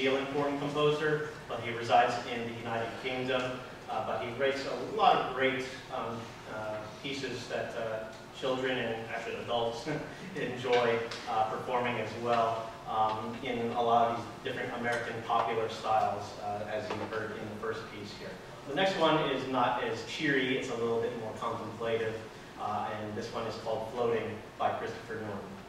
Zealand-born composer, but he resides in the United Kingdom. Uh, but he writes a lot of great um, uh, pieces that uh, children and actually adults enjoy uh, performing as well um, in a lot of these different American popular styles, uh, as you heard in the first piece here. The next one is not as cheery, it's a little bit more contemplative, and this one is called Floating by Christopher Norton.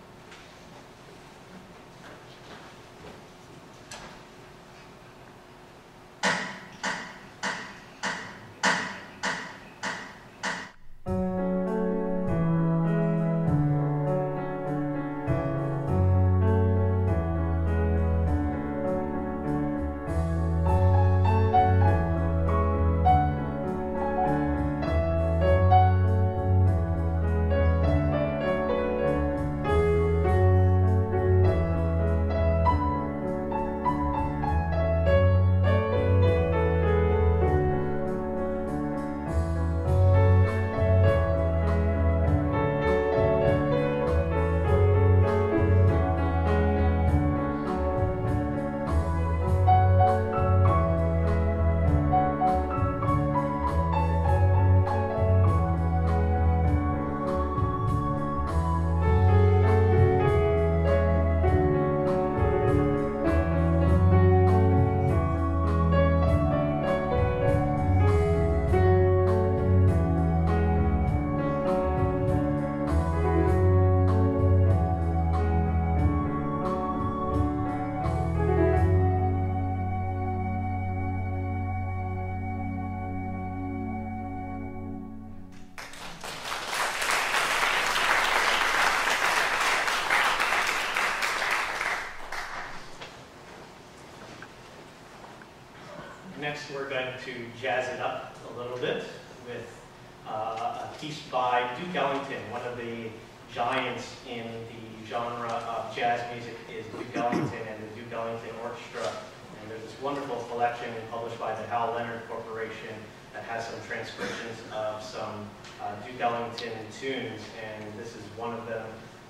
Next, we're going to jazz it up a little bit with uh, a piece by Duke Ellington, one of the giants in the genre of jazz music is Duke Ellington and the Duke Ellington Orchestra. And there's this wonderful collection published by the Hal Leonard Corporation that has some transcriptions of some uh, Duke Ellington tunes, and this is one of them.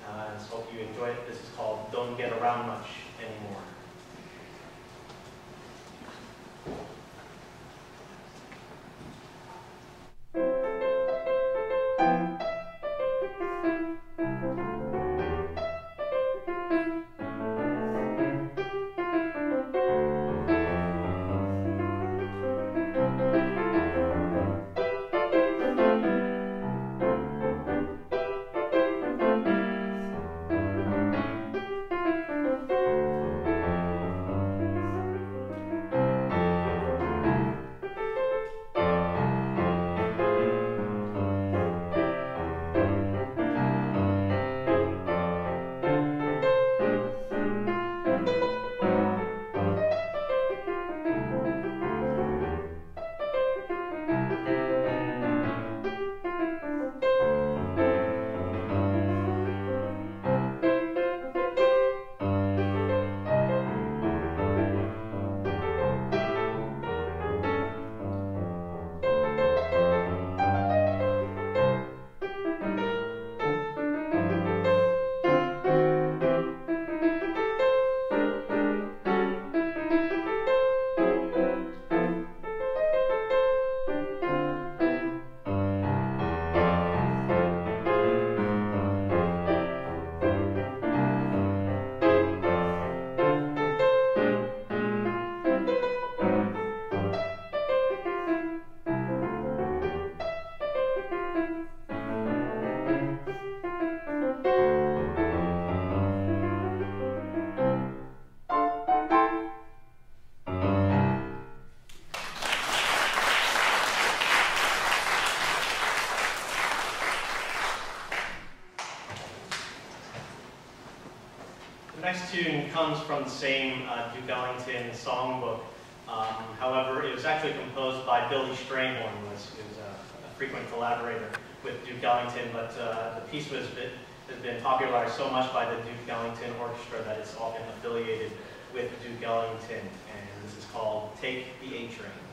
Uh, so hope you enjoy it. This is called Don't Get Around Much Anymore. Next tune comes from the same uh, Duke Ellington songbook. Um, however, it was actually composed by Billy Strayhorn, who was, was a, a, frequent collaborator with Duke Ellington, but uh, the piece was bit, has been popularized so much by the Duke Ellington Orchestra that it's often affiliated with Duke Ellington, and this is called Take the A Train.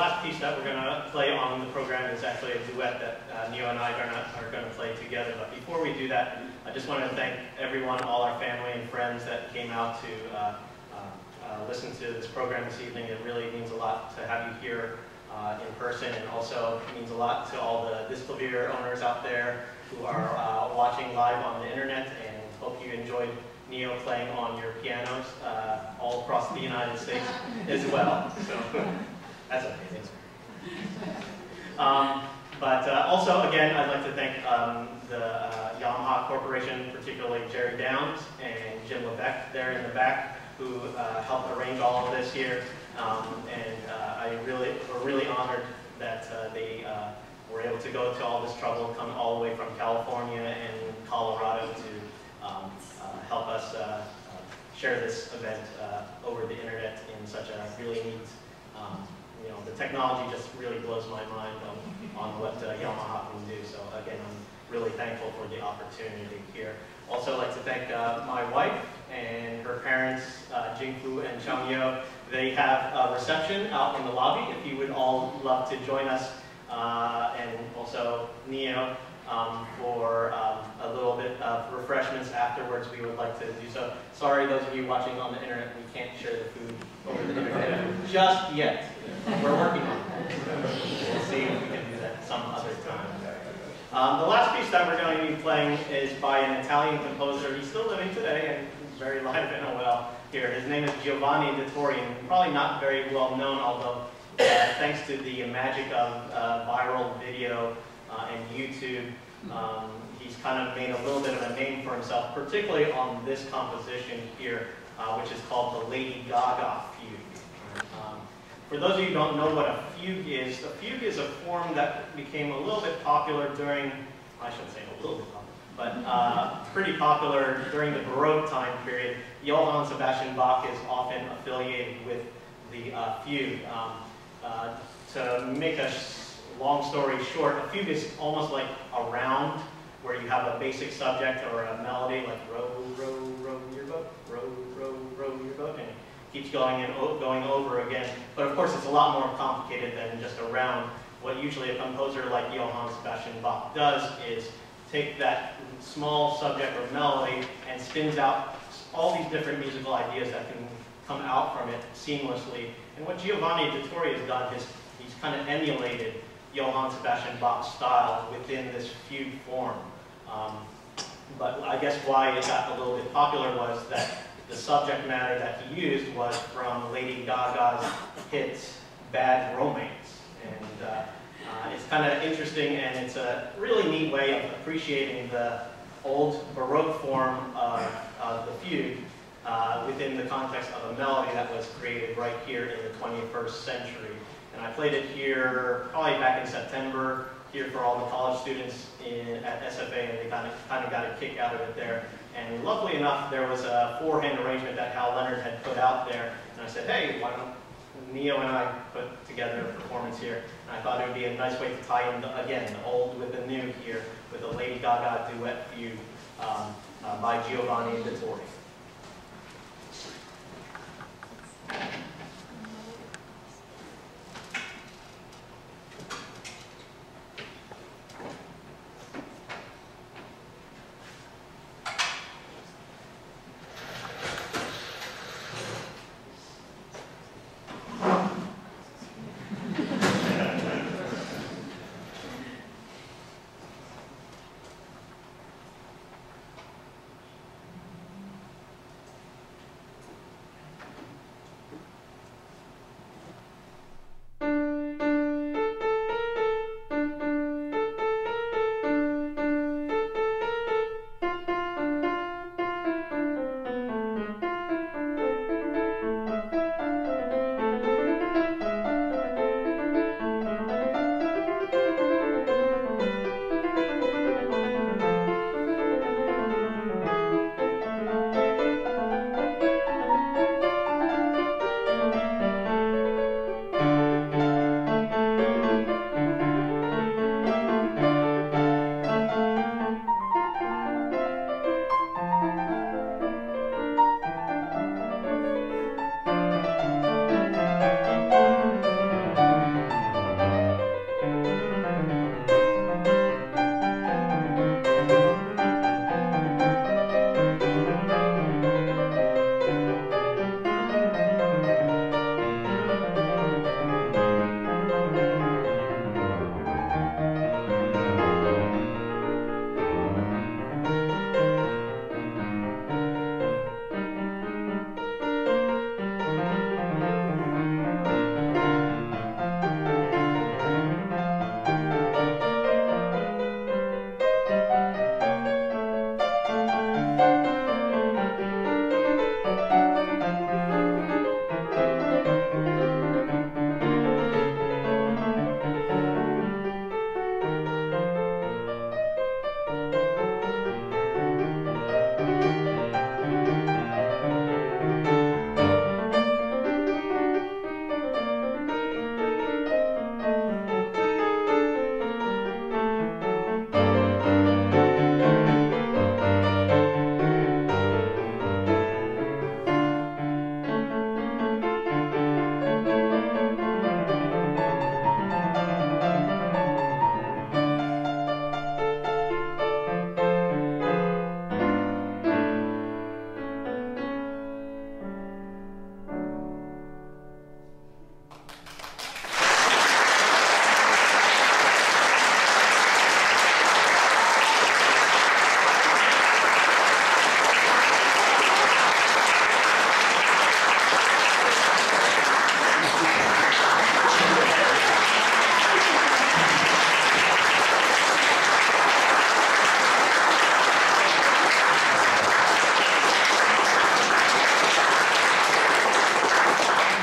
That we're going to play on the program is actually a duet that uh, Nio and I are, are going to play together. But before we do that, I just want to thank everyone, all our family and friends that came out to uh, uh, uh, listen to this program this evening. It really means a lot to have you here uh, in person, and also means a lot to all the Disklavier owners out there who are uh, watching live on the internet, and hope you enjoyed Nio playing on your pianos uh, all across the United States as well. So that's amazing. Um, but uh, also, again, I'd like to thank um, the uh, Yamaha Corporation, particularly Jerry Downs and Jim Lebeck there in the back, who uh, helped arrange all of this here. Um, and uh, I really, we're really honored that uh, they uh, were able to go to all this trouble, come all the way from California and Colorado to um, help us share this event over the internet in such a really neat, um, you know, the technology just really blows my mind on, on what uh, Yamaha can do. So again, I'm really thankful for the opportunity here. Also like to thank uh, my wife and her parents, uh, Jingfu and Changyo. They have a reception out in the lobby if you would all love to join us. Uh, and also Nio um, for um, a little bit of refreshments afterwards. We would like to do so. Sorry, those of you watching on the internet, we can't share the food over the internet just yet. We're working on it. We'll see if we can do that some other time. Um, the last piece that we're going to be playing is by an Italian composer. He's still living today and he's very live and well here. His name is Giovanni Dettori, and probably not very well known, although thanks to the magic of uh, viral video uh, and YouTube, um, he's kind of made a little bit of a name for himself, particularly on this composition here, uh, which is called the Lady Gaga Fugue. Um, for those of you who don't know what a fugue is, a fugue is a form that became a little bit popular during, I shouldn't say a little bit popular, but uh, pretty popular during the Baroque time period. Johann Sebastian Bach is often affiliated with the uh, fugue. Um, uh, to make a long story short, a fugue is almost like a round where you have a basic subject or a melody like row, row, row your boat, row, row, row your boat, and it keeps going and going over again. But of course, it's a lot more complicated than just a round. What usually a composer like Johann Sebastian Bach does is take that small subject or melody and spins out all these different musical ideas that can come out from it seamlessly. And what Giovanni Dettori has done is he's kind of emulated Johann Sebastian Bach's style within this fugue form. Um, but I guess why it got a little bit popular was that the subject matter that he used was from Lady Gaga's hit Bad Romance. And uh, uh, it's kind of interesting and it's a really neat way of appreciating the old Baroque form of, of the fugue uh, within the context of a melody that was created right here in the 21st century. And I played it here probably back in September, here for all the college students in, at SFA, and they kind of, kind of got a kick out of it there. And luckily enough, there was a four-hand arrangement that Hal Leonard had put out there, and I said, hey, why don't Nio and I put together a performance here. And I thought it would be a nice way to tie in, the, again, the old with the new here with a Lady Gaga duet fugue um, uh, by Giovanni Dettori.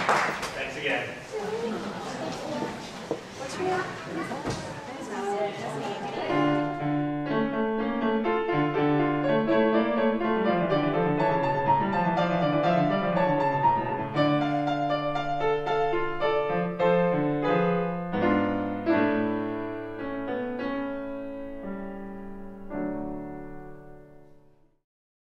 Thanks again.